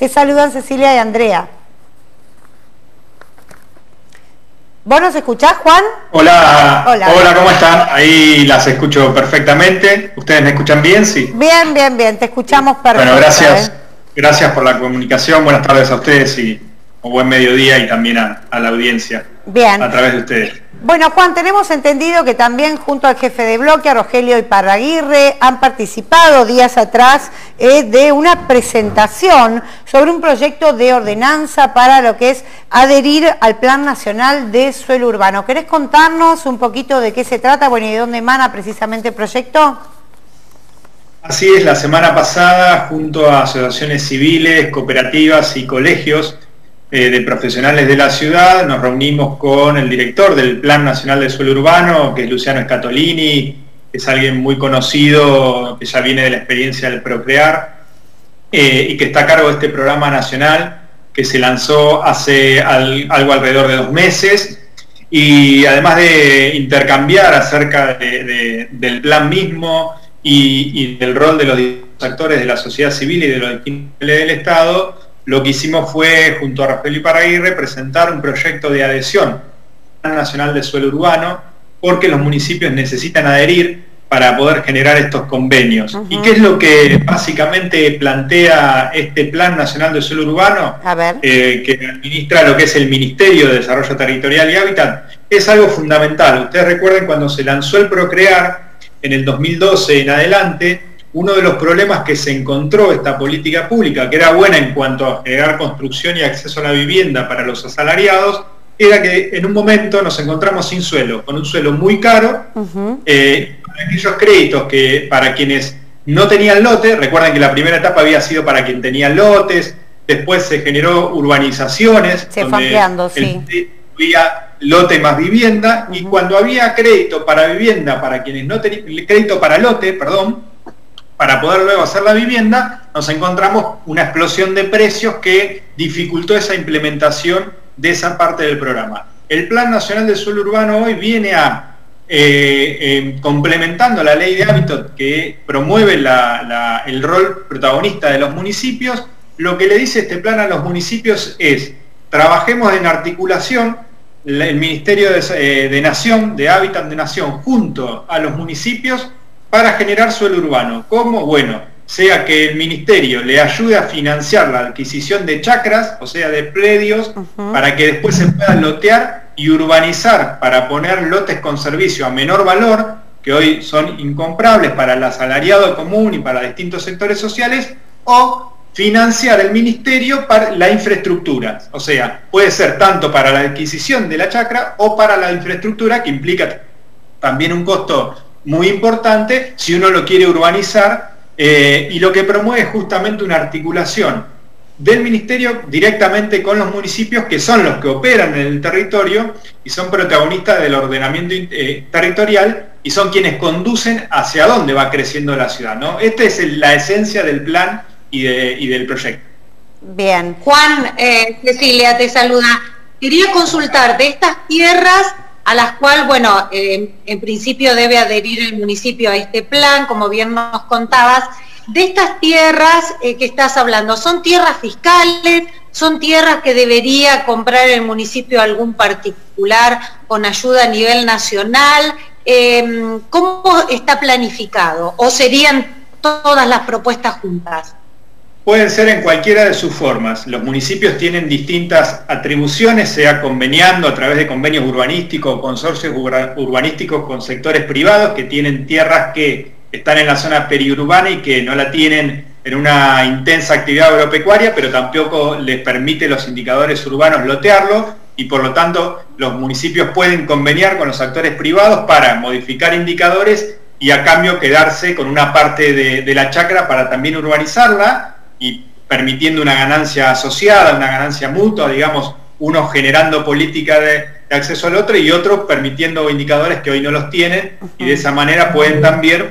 Te saludan Cecilia y Andrea. ¿Vos nos escuchás, Juan? Hola, hola, ¿cómo están? Ahí las escucho perfectamente. ¿Ustedes me escuchan bien? Sí. Bien, bien, bien, te escuchamos perfectamente. Bueno, gracias. ¿eh? Gracias por la comunicación. Buenas tardes a ustedes y un buen mediodía y también a, a la audiencia. Bien. A través de ustedes. Bueno, Juan, tenemos entendido que también junto al jefe de bloque, a Rogelio Iparraguirre, han participado días atrás eh, de una presentación sobre un proyecto de ordenanza para lo que es adherir al Plan Nacional de Suelo Urbano. ¿Querés contarnos un poquito de qué se trata bueno, y de dónde emana precisamente el proyecto? Así es, la semana pasada, junto a asociaciones civiles, cooperativas y colegios, eh, de profesionales de la ciudad, nos reunimos con el director del Plan Nacional de Suelo Urbano, que es Luciano Escatolini, que es alguien muy conocido, que ya viene de la experiencia del Procrear, eh, y que está a cargo de este programa nacional que se lanzó hace algo alrededor de dos meses, y además de intercambiar acerca del plan mismo y, y, del rol de los actores de la sociedad civil y de los del Estado, lo que hicimos fue, junto a Rafael Iparraguirre, presentar un proyecto de adhesión al Nacional de Suelo Urbano, porque los municipios necesitan adherir para poder generar estos convenios. ¿Y qué es lo que básicamente plantea este Plan Nacional de Suelo Urbano, eh, que administra lo que es el Ministerio de Desarrollo Territorial y Hábitat? Es algo fundamental. Ustedes recuerden cuando se lanzó el Procrear, en el 2012 en adelante, uno de los problemas que se encontró esta política pública, que era buena en cuanto a generar construcción y acceso a la vivienda para los asalariados, era que en un momento nos encontramos sin suelo, con un suelo muy caro, eh, aquellos créditos que para quienes no tenían lote, recuerden que la primera etapa había sido para quien tenía lotes, después se generó urbanizaciones, se donde sí. había lote más vivienda, y cuando había crédito para vivienda, para quienes no tenían, crédito para lote, perdón, para poder luego hacer la vivienda, nos encontramos una explosión de precios que dificultó esa implementación de esa parte del programa. El Plan Nacional del Suelo Urbano hoy viene a, eh, eh, complementando la ley de hábitat que promueve el rol protagonista de los municipios, lo que le dice este plan a los municipios es, trabajemos en articulación, el Ministerio de, eh, de Nación, de Hábitat de Nación, junto a los municipios, para generar suelo urbano. ¿Cómo? Bueno, sea que el ministerio le ayude a financiar la adquisición de chacras, o sea, de predios, para que después se puedan lotear y urbanizar para poner lotes con servicio a menor valor, que hoy son incomprables para el asalariado común y para distintos sectores sociales, o financiar el ministerio para la infraestructura. O sea, puede ser tanto para la adquisición de la chacra o para la infraestructura, que implica también un costo muy importante si uno lo quiere urbanizar eh, y lo que promueve es justamente una articulación del ministerio directamente con los municipios que son los que operan en el territorio y son protagonistas del ordenamiento eh, territorial y son quienes conducen hacia dónde va creciendo la ciudad. ¿no? Esta es la esencia del plan y, del proyecto. Bien. Juan, eh, Cecilia te saluda. Quería consultar de estas tierras a las cuales, bueno, en principio debe adherir el municipio a este plan, como bien nos contabas. De estas tierras eh, que estás hablando, ¿son tierras fiscales? ¿Son tierras que debería comprar el municipio algún particular con ayuda a nivel nacional? Em, ¿Cómo está planificado? ¿O serían todas las propuestas juntas? Pueden ser en cualquiera de sus formas. Los municipios tienen distintas atribuciones, sea conveniando a través de convenios urbanísticos o consorcios urbanísticos con sectores privados que tienen tierras que están en la zona periurbana y que no la tienen en una intensa actividad agropecuaria, pero tampoco les permite los indicadores urbanos lotearlo y por lo tanto los municipios pueden conveniar con los actores privados para modificar indicadores y a cambio quedarse con una parte de, de la chacra para también urbanizarla y permitiendo una ganancia asociada, una ganancia mutua, digamos, uno generando política de, acceso al otro y otro permitiendo indicadores que hoy no los tienen y de esa manera pueden también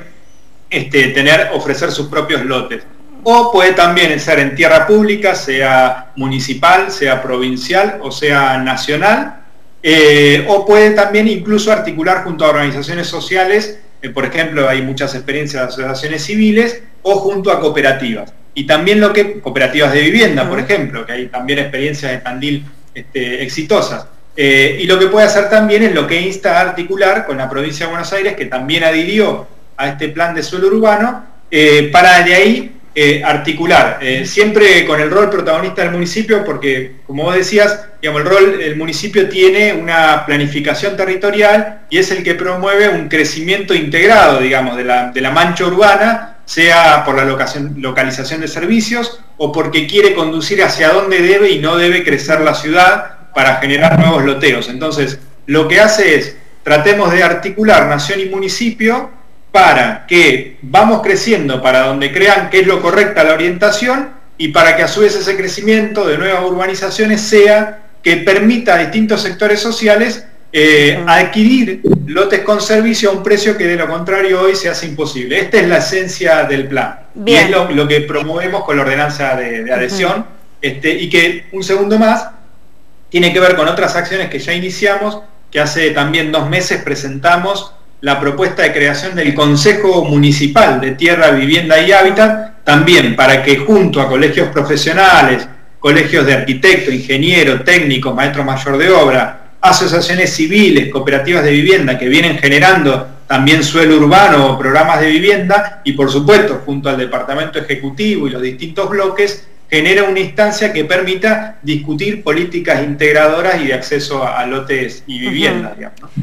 este, tener, ofrecer sus propios lotes. O puede también ser en tierra pública, sea municipal, sea provincial o sea nacional, eh, o puede también incluso articular junto a organizaciones sociales, eh, por ejemplo, hay muchas experiencias de asociaciones civiles, o junto a cooperativas y también lo que, cooperativas de vivienda, por ejemplo, que hay también experiencias de Tandil este, exitosas. Eh, y lo que puede hacer también es lo que insta a articular con la provincia de Buenos Aires, que también adhirió a este plan de suelo urbano, eh, para de ahí eh, articular, siempre con el rol protagonista del municipio, porque como vos decías, digamos, el rol, el municipio tiene una planificación territorial y es el que promueve un crecimiento integrado, digamos, de la, de la mancha urbana, sea por la localización de servicios o porque quiere conducir hacia dónde debe y no debe crecer la ciudad para generar nuevos loteos. Entonces, lo que hace es, tratemos de articular nación y municipio para que vamos creciendo para donde crean que es lo correcta la orientación y para que a su vez ese crecimiento de nuevas urbanizaciones sea que permita a distintos sectores sociales eh, adquirir lotes con servicio a un precio que de lo contrario hoy se hace imposible. Esta es la esencia del plan. Y es lo, que promovemos con la ordenanza de, adhesión. este, y que, un segundo más, tiene que ver con otras acciones que ya iniciamos, que hace también dos meses presentamos la propuesta de creación del Consejo Municipal de Tierra, Vivienda y Hábitat, también para que junto a colegios profesionales, colegios de arquitecto, ingeniero, técnico, maestro mayor de obra, asociaciones civiles, cooperativas de vivienda que vienen generando también suelo urbano o programas de vivienda y por supuesto junto al departamento ejecutivo y los distintos bloques genera una instancia que permita discutir políticas integradoras y de acceso a, lotes y viviendas.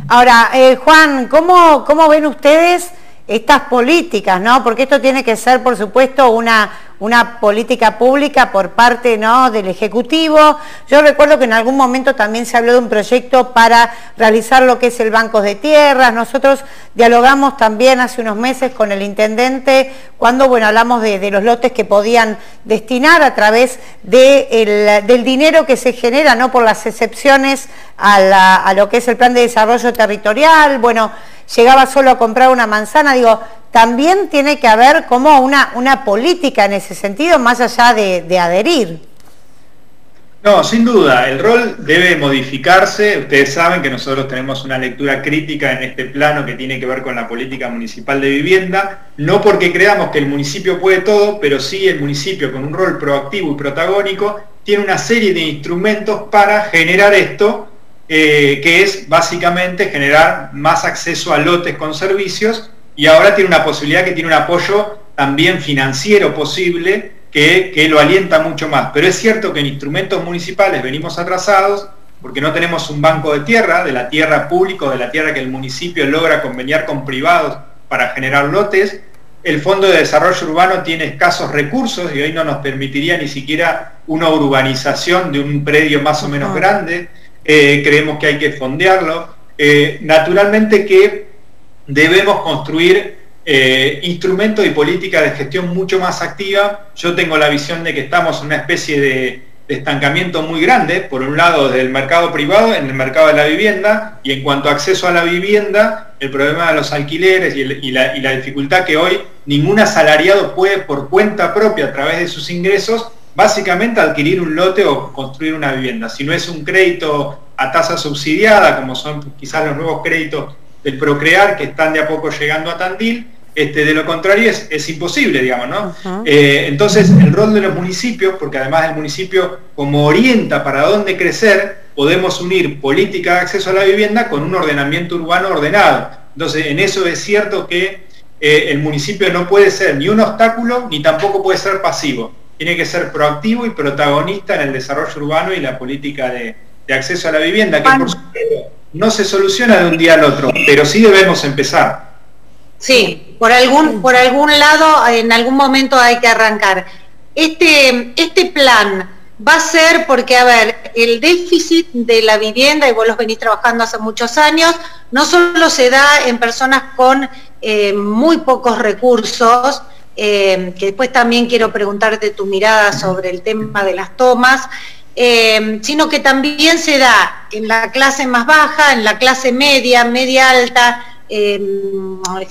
Ahora, eh, Juan, ¿cómo, ¿cómo ven ustedes estas políticas? ¿no? Porque esto tiene que ser, por supuesto, una una política pública por parte ¿no? del Ejecutivo. Yo recuerdo que en algún momento también se habló de un proyecto para realizar lo que es el Banco de Tierras. Nosotros dialogamos también hace unos meses con el intendente cuando bueno, hablamos de, los lotes que podían destinar a través del dinero que se genera ¿no? por las excepciones a, a lo que es el plan de desarrollo territorial. Bueno, llegaba solo a comprar una manzana, digo, también tiene que haber como una, una política en ese sentido, más allá de, adherir. No, sin duda, el rol debe modificarse. Ustedes saben que nosotros tenemos una lectura crítica en este plano que tiene que ver con la política municipal de vivienda, no porque creamos que el municipio puede todo, pero sí el municipio con un rol proactivo y protagónico tiene una serie de instrumentos para generar esto, eh, que es básicamente generar más acceso a lotes con servicios y ahora tiene una posibilidad que tiene un apoyo también financiero posible que, lo alienta mucho más. Pero es cierto que en instrumentos municipales venimos atrasados porque no tenemos un banco de tierra, de la tierra pública, de la tierra que el municipio logra conveniar con privados para generar lotes. El Fondo de Desarrollo Urbano tiene escasos recursos y hoy no nos permitiría ni siquiera una urbanización de un predio más o menos grande. Eh, creemos que hay que fondearlo. Eh, naturalmente que debemos construir eh, instrumentos y política de gestión mucho más activa. Yo tengo la visión de que estamos en una especie de, estancamiento muy grande, por un lado desde el mercado privado, en el mercado de la vivienda, y en cuanto a acceso a la vivienda, el problema de los alquileres y la dificultad que hoy ningún asalariado puede por cuenta propia a través de sus ingresos básicamente adquirir un lote o construir una vivienda. Si no es un crédito a tasa subsidiada, como son quizás los nuevos créditos del procrear que están de a poco llegando a Tandil, este, de lo contrario es, imposible, digamos, ¿no? Eh, entonces, el rol de los municipios, porque además el municipio como orienta para dónde crecer, podemos unir política de acceso a la vivienda con un ordenamiento urbano ordenado. Entonces, en eso es cierto que eh, el municipio no puede ser ni un obstáculo, ni tampoco puede ser pasivo. Tiene que ser proactivo y protagonista en el desarrollo urbano y la política de, acceso a la vivienda, que por supuesto no se soluciona de un día al otro, pero sí debemos empezar. Sí, por algún, por algún lado, en algún momento hay que arrancar. Este, este plan va a ser porque, a ver, el déficit de la vivienda, y vos los venís trabajando hace muchos años, no solo se da en personas con eh, muy pocos recursos, eh, que después también quiero preguntarte tu mirada sobre el tema de las tomas, eh, sino que también se da en la clase más baja, en la clase media, media alta, eh,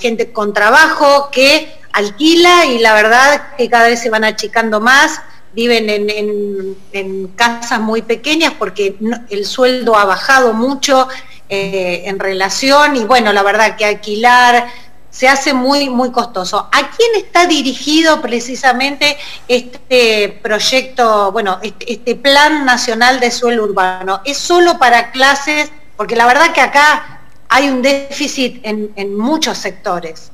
gente con trabajo que alquila y la verdad que cada vez se van achicando más, viven en, casas muy pequeñas porque el sueldo ha bajado mucho eh, en relación y bueno, la verdad que alquilar se hace muy, muy costoso. ¿A quién está dirigido precisamente este proyecto, bueno, este, este, Plan Nacional de Suelo Urbano? ¿Es solo para clases? Porque la verdad que acá hay un déficit en, muchos sectores.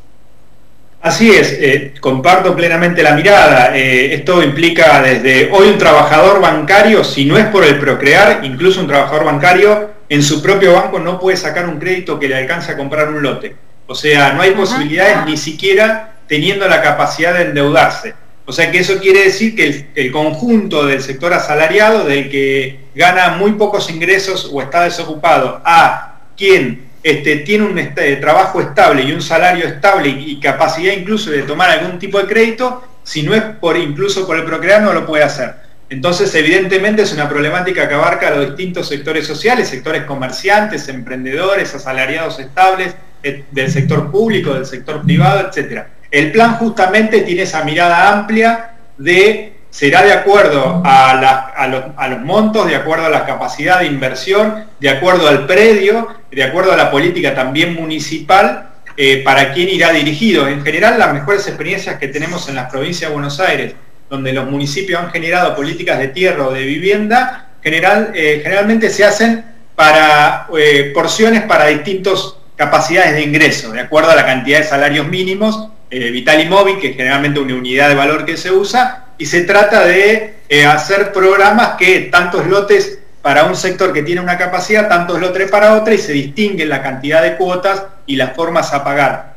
Así es, eh, comparto plenamente la mirada. Eh, esto implica desde hoy un trabajador bancario, si no es por el procrear, incluso un trabajador bancario en su propio banco no puede sacar un crédito que le alcance a comprar un lote. O sea, no hay posibilidades ni siquiera teniendo la capacidad de endeudarse. O sea que eso quiere decir que el, conjunto del sector asalariado, del que gana muy pocos ingresos o está desocupado, a quien este, tiene un este, trabajo estable y un salario estable y, capacidad incluso de tomar algún tipo de crédito, si no es por incluso por el procrear no lo puede hacer. Entonces, evidentemente es una problemática que abarca a los distintos sectores sociales, sectores comerciantes, emprendedores, asalariados estables, eh, del sector público, del sector privado, etc. El plan justamente tiene esa mirada amplia de, será de acuerdo a, los, montos, de acuerdo a la capacidad de inversión, de acuerdo al predio, de acuerdo a la política también municipal, eh, para quién irá dirigido. En general, las mejores experiencias que tenemos en las provincias de Buenos Aires, donde los municipios han generado políticas de tierra o de vivienda, general, eh, generalmente se hacen para porciones para distintos capacidades de ingreso, de acuerdo a la cantidad de salarios mínimos, eh, vital y móvil, que es generalmente una unidad de valor que se usa, y se trata de eh, hacer programas que tantos lotes para un sector que tiene una capacidad, tantos lotes para otra, y se distinguen la cantidad de cuotas y las formas a pagar.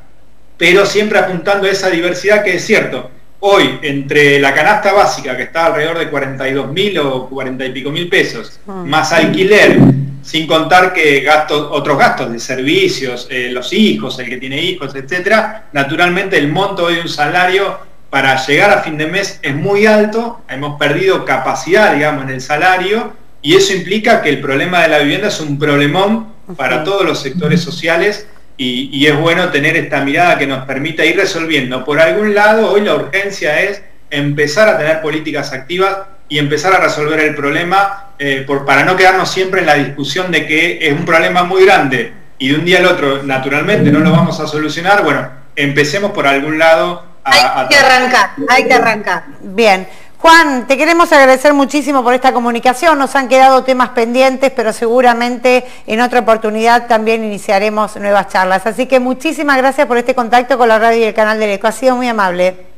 Pero siempre apuntando a esa diversidad que es cierto, hoy entre la canasta básica que está alrededor de 42 mil o 40 y pico mil pesos, ah. más alquiler, sin contar que gastos, otros gastos de servicios, eh, los hijos, el que tiene hijos, etcétera, naturalmente el monto de un salario para llegar a fin de mes es muy alto, hemos perdido capacidad, digamos, en el salario, y eso implica que el problema de la vivienda es un problemón para todos los sectores sociales y, y, es bueno tener esta mirada que nos permita ir resolviendo. Por algún lado, hoy la urgencia es empezar a tener políticas activas y empezar a resolver el problema eh, por, para no quedarnos siempre en la discusión de que es un problema muy grande y de un día al otro naturalmente no lo vamos a solucionar, bueno, empecemos por algún lado a... Hay que arrancar, hay que arrancar. Bien. Juan, te queremos agradecer muchísimo por esta comunicación. Nos han quedado temas pendientes, pero seguramente en otra oportunidad también iniciaremos nuevas charlas. Así que muchísimas gracias por este contacto con la radio y el canal del ECO. Ha sido muy amable.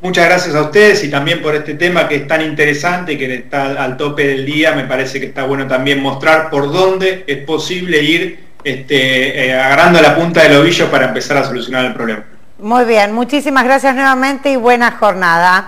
Muchas gracias a ustedes y también por este tema que es tan interesante y que está al tope del día. Me parece que está bueno también mostrar por dónde es posible ir este, eh, agarrando la punta del ovillo para empezar a solucionar el problema. Muy bien, muchísimas gracias nuevamente y buena jornada.